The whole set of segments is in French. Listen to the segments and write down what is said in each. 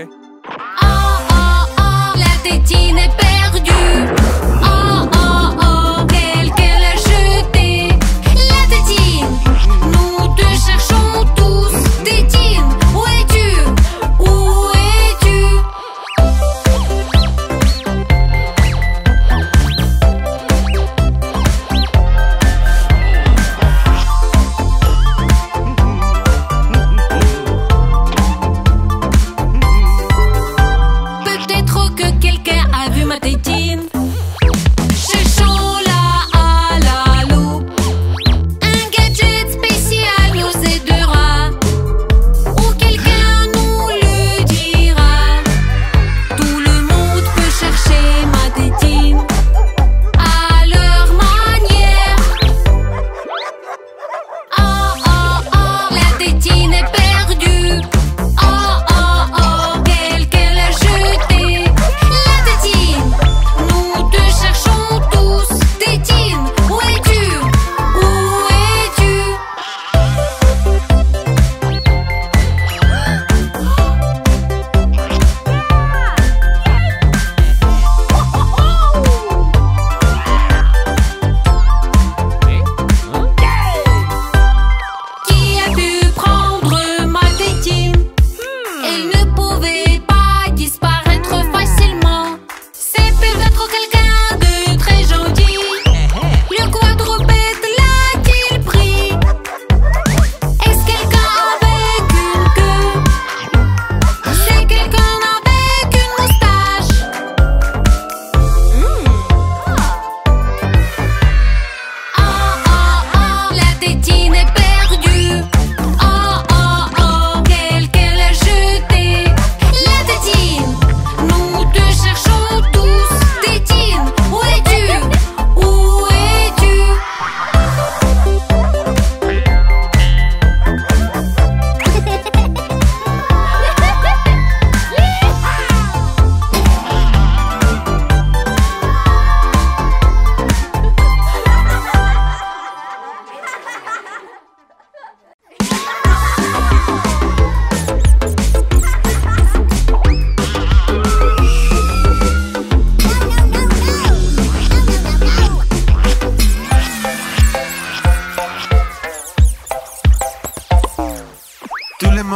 Oh, oh, oh, la tétine est perdue.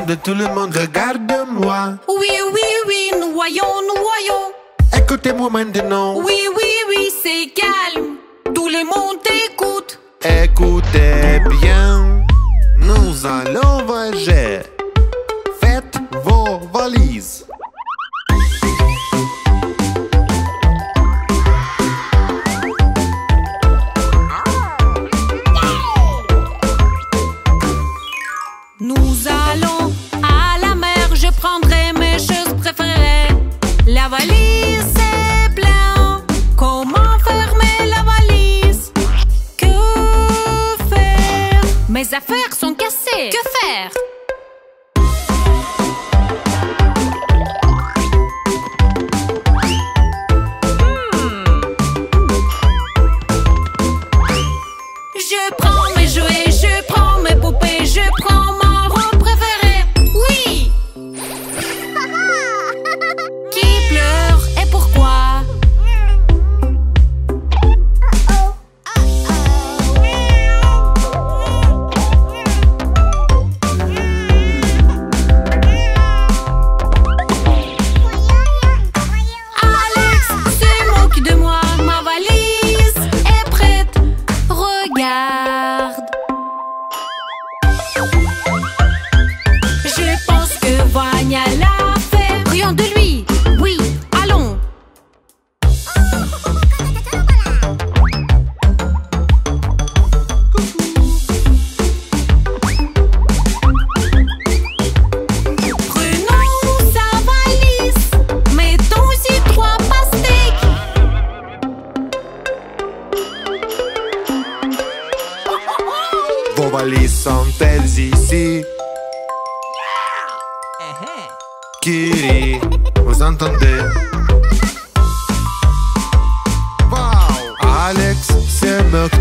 monde, tout le monde, regarde-moi. Oui, oui, oui, nous voyons, nous voyons. Écoutez-moi maintenant. Oui, oui, oui, c'est calme. Tout le monde écoute. Écoutez bien, nous allons voyager.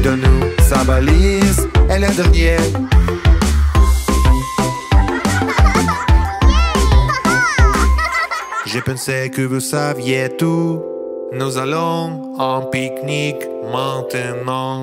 De nous, sa valise est la dernière. Je pensais que vous saviez tout. Nous allons en pique-nique maintenant.